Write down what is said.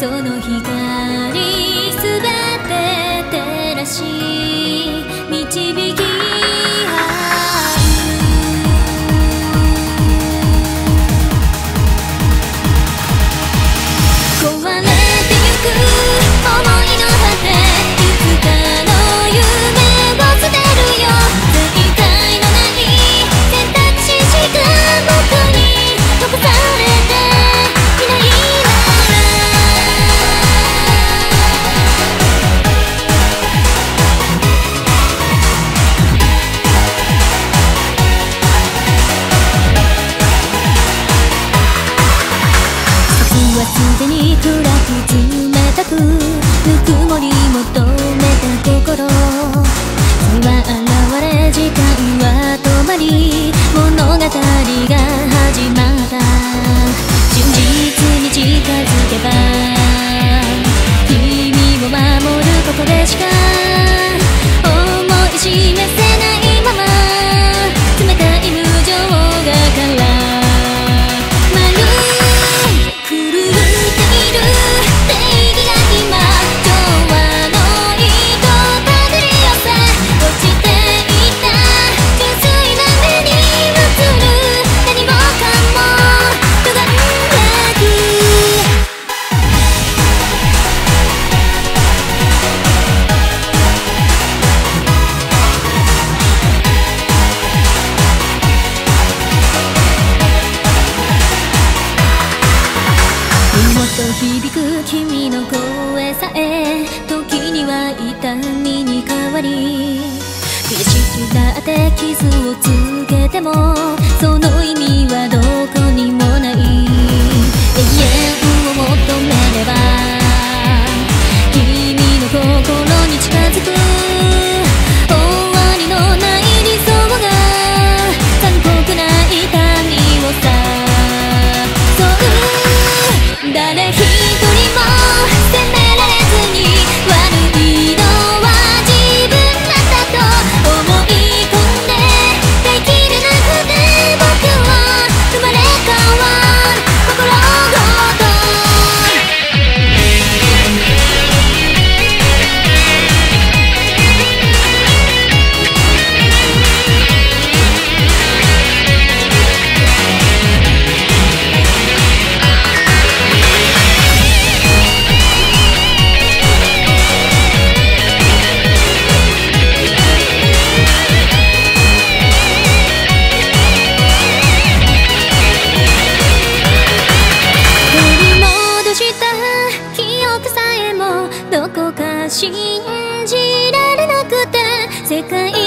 その光すでに暗く冷たくぬくもり求めた心。響く君の声さえ時には痛みに変わり。悔しくなって傷をつ可以